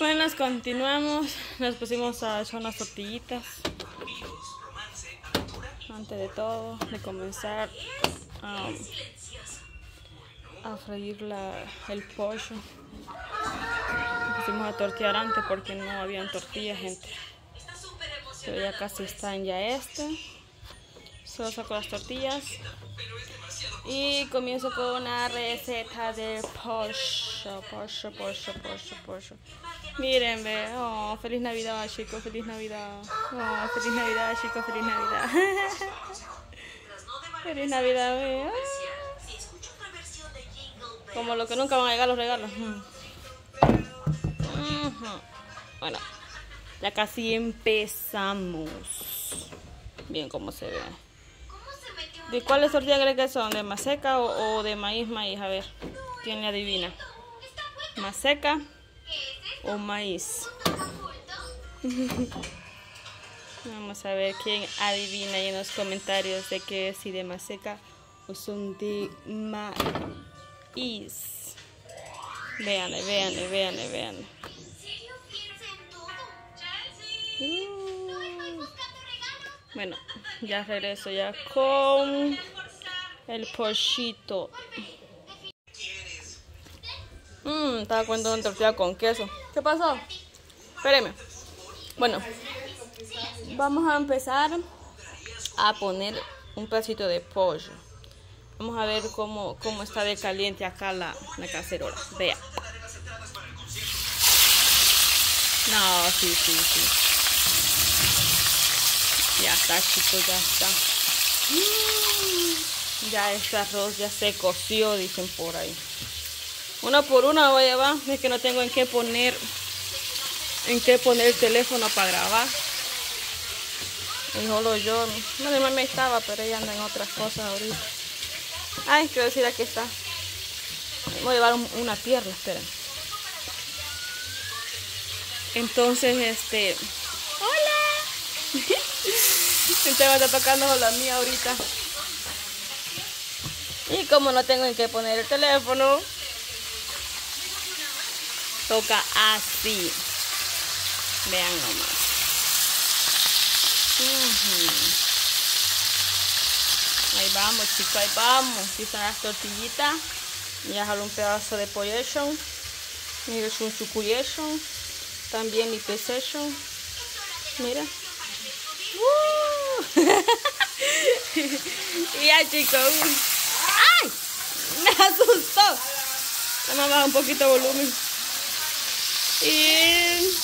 Bueno, continuamos. Nos pusimos a echar unas tortillitas. Antes de todo, de comenzar a, a freír la, el pollo. Pusimos a tortillar antes porque no habían tortillas, gente. Pero ya casi están ya este. Solo saco las tortillas. Y comienzo con una receta de pollo, pollo, pollo, pollo, pollo. Miren, ve. Oh, feliz Navidad, chicos, feliz Navidad. Oh, feliz Navidad, chicos, feliz Navidad. feliz Navidad, ve. Como lo que nunca van a llegar los regalos. Bueno, ya casi empezamos. Bien, como se ve. ¿De cuáles tortillas creen que son? ¿De maseca o, o, de maíz maíz? A ver, ¿quién le adivina? ¿Maseca o maíz? Vamos a ver quién adivina ahí en los comentarios de que si de maseca o son de maíz. Veanle, veanle, veanle, veanle. Bueno, ya regreso ya con el pollito. Mmm, estaba comiendo una tortilla con queso. ¿Qué pasó? Espéreme. Bueno, vamos a empezar a poner un pedacito de pollo. Vamos a ver cómo, cómo está de caliente acá la, la cacerola. Vea. No, sí, sí, sí. Ya está, chicos, ya está. Ya este arroz ya se coció, dicen por ahí. Una por una voy a llevar. Es que no tengo en qué poner en qué poner el teléfono para grabar. Y solo yo. No, mi mamá estaba, pero ella anda en otras cosas ahorita. Ay, quiero decir, aquí está. Voy a llevar una pierna, esperen. Entonces, este... ¡Hola! Este me está tocando la mía ahorita. Y como no tengo en qué poner el teléfono, toca así. Vean nomás. Ahí vamos, chicos, ahí vamos. Aquí están las tortillitas. Ya jalo un pedazo de pollation. Mira, un sucuyation. También mi pesation. Mira. Uh. ya chicos. ¡Ay! Me asustó. Vamos a bajar un poquito de volumen. Y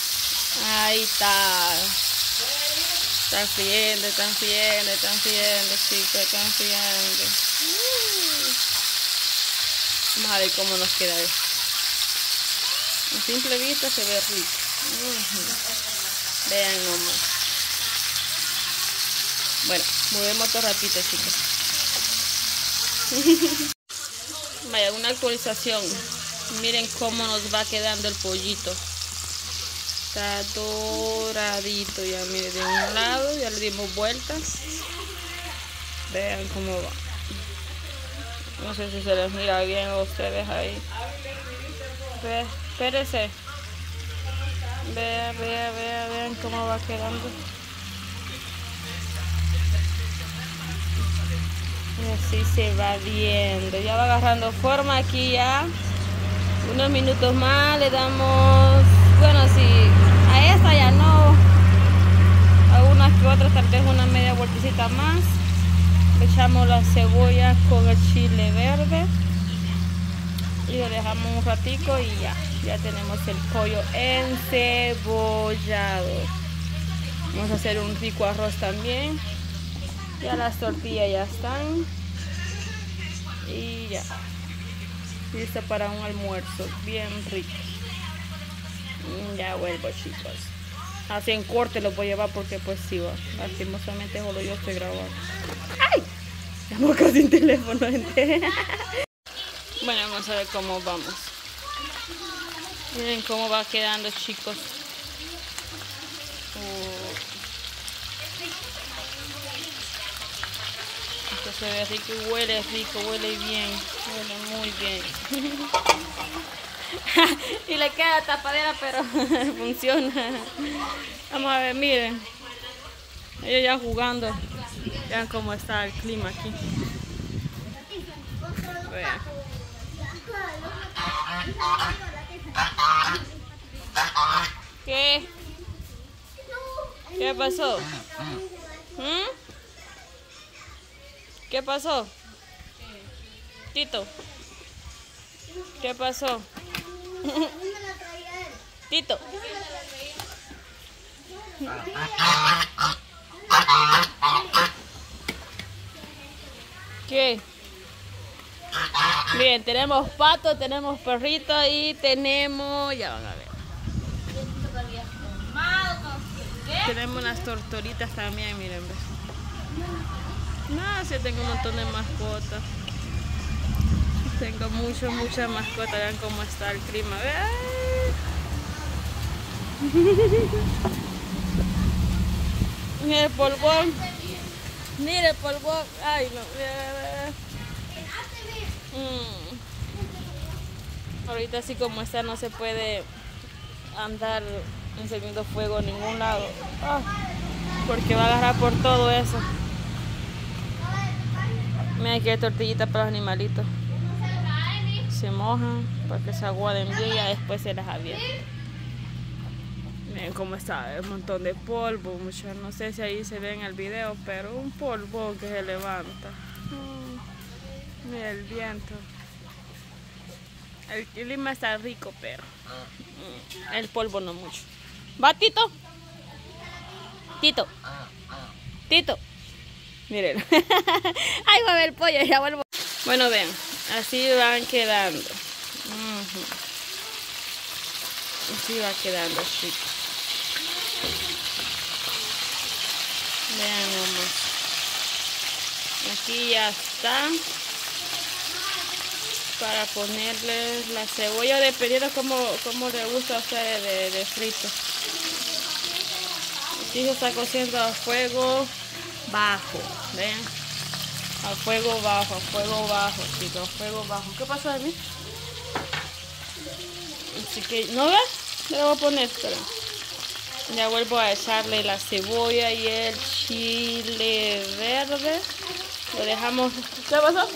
ahí está. Están friendo, están friendo, están friendo, chicos, están friendo. Vamos a ver cómo nos queda esto. En simple vista se ve rico. Vean nomás. Bueno, movemos todo ratito, chicos. Vaya, una actualización. Miren cómo nos va quedando el pollito. Está doradito ya, miren, de un lado ya le dimos vueltas. Vean cómo va. No sé si se les mira bien a ustedes ahí. Ve, espérese. Vean, vean, vean, vean cómo va quedando. Y así se va viendo. Ya va agarrando forma aquí ya. Unos minutos más le damos, bueno, si a esta ya no, a unas que otras tal vez una media vueltecita más. Echamos la cebolla con el chile verde y lo dejamos un ratico y ya, ya tenemos el pollo encebollado. Vamos a hacer un rico arroz también. Ya las tortillas ya están. Y ya. Listo para un almuerzo bien rico. Ya vuelvo chicos. Así en corte lo voy a llevar porque pues sí va. Lastimosamente solo yo estoy grabando. ¡Ay! Estamos casi sin teléfono, gente. bueno, vamos a ver cómo vamos. Miren cómo va quedando chicos. Uh. Esto se ve rico y huele rico, huele bien, huele muy bien. y le queda tapadera, pero funciona. Vamos a ver, miren. Ellos ya jugando. Vean cómo está el clima aquí. ¿Qué? ¿Qué pasó? ¿Mm? ¿Qué pasó? Tito. ¿Qué pasó? Tito. ¿Qué? Bien, tenemos pato, tenemos perrito y tenemos... Ya van a ver. Tenemos unas tortoritas también, miren. No, sí tengo un montón de mascotas. Tengo mucho, muchas mascotas. Vean cómo está el clima. Mire el. Mire el. Ay, no. Mm. Ahorita así como está no se puede andar encendiendo fuego en ningún lado. Ah, porque va a agarrar por todo eso. Mira que tortillita para los animalitos. Se mojan para que se aguaden bien y después se las abierta. Miren cómo está, un montón de polvo, mucho, no sé si ahí se ve en el video, pero un polvo que se levanta. Mm, mira el viento. El clima está rico, pero mm, el polvo no mucho. ¿Va, Tito? Tito. Tito. Miren. Ahí va a haber pollo, ya vuelvo. Bueno, ven, así van quedando. Así va quedando, chicos. Vean nomás. Aquí ya está. Para ponerle la cebolla, dependiendo como, como le gusta ustedes de, de frito. Aquí se está cociendo a fuego bajo, ¿ven? A fuego bajo, a fuego bajo, chicos, a fuego bajo. ¿Qué pasa de mí? Así que, ¿no ves? Le voy a poner, pero ya vuelvo a echarle la cebolla y el chile verde. Lo dejamos. ¿Qué pasó?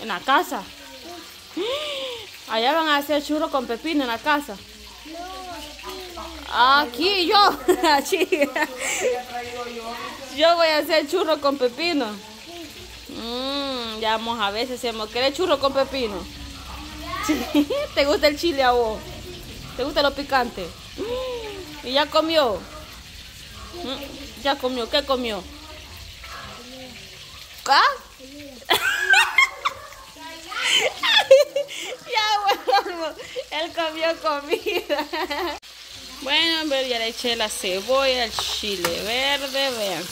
En la casa. Allá van a hacer churro con pepino en la casa. Aquí yo. Yo voy a hacer churro con pepino. Mm, ya vamos a ver si hacemos. ¿Quieres churro con pepino? ¿Te gusta el chile a vos? ¿Te gusta lo picante? ¿Y ya comió? Mm, ¿Ya comió? ¿Qué comió? ¿Ah? ya bueno, él comió comida. Bueno, ya le eché la cebolla, el chile verde, vean.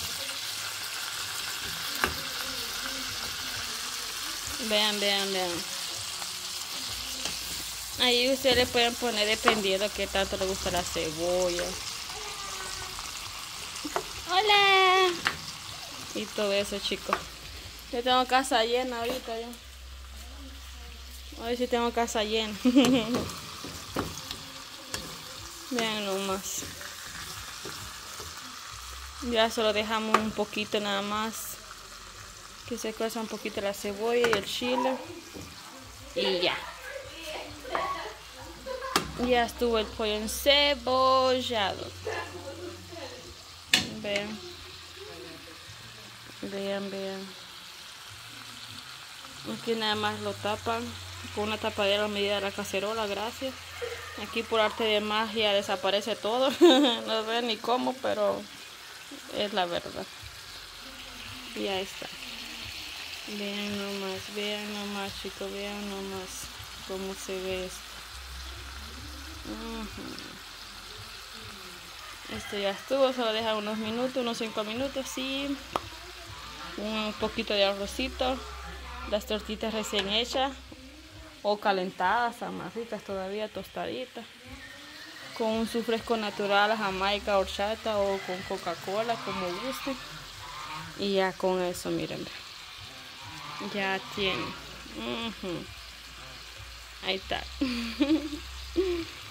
Vean, vean, vean. Ahí ustedes le pueden poner dependiendo qué tanto le gusta la cebolla. Hola. Y todo eso, chicos. Yo tengo casa llena ahorita yo. A ver si tengo casa llena. Vean nomás. Ya solo dejamos un poquito nada más. Que se cosa un poquito la cebolla y el chile. Y ya. Ya estuvo el pollo encebollado. Vean. Vean, vean. Aquí nada más lo tapan con una tapadera a medida de la cacerola, gracias. Aquí por arte de magia desaparece todo. no ven ni cómo, pero es la verdad. Y ahí está. Vean nomás, vean nomás chicos, vean nomás cómo se ve esto. Esto ya estuvo, solo deja unos minutos, unos 5 minutos y un poquito de arrocito, las tortitas recién hechas, o calentadas, ricas todavía, tostaditas. Con un sufresco natural, jamaica, horchata o con Coca-Cola, como guste. Y ya con eso, miren. Ya tiene. Ahí está.